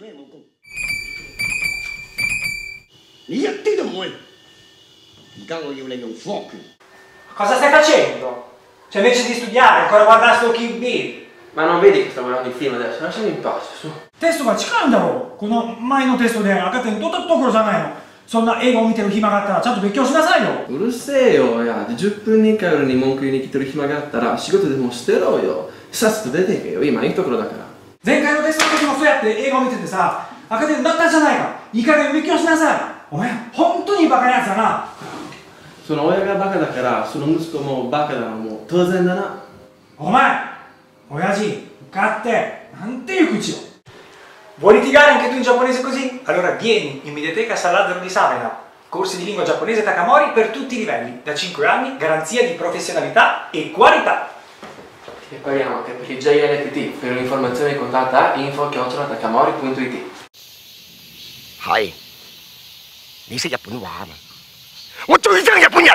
説明もこう io lei un fuoco. Cosa stai facendo? Cioè invece di studiare, ancora guardare sto Kill Bill. Ma non vedi che sto guardando il film adesso? Lasciami in pace, su. テストが近いんだろうこの前のテストで赤点取ったところじゃないのそんな映画を見てる暇があったらちゃんと勉強しなさいようるせえよいやで10分に1回に文句言いに来てる暇があったら仕事でもしてろよさっさと出ていけよ今いいところだから前回のテストの時もそうやって映画を見ててさ赤点だったじゃないかいい加減勉強しなさいお前本当にバカなやつだなその親がバカだからその息子もバカなのも当然だなお前親父受かってなんていう口を Vuoi litigare anche tu in giapponese così? Allora vieni in Mediateca Salazzaro di Savena. Corsi di lingua giapponese Takamori per tutti i livelli. Da 5 anni, garanzia di professionalità e qualità. E paghiamo anche per il JLPT per un'informazione contatta info-takamori.it 係，你識日本話嘛？我最憎日本人。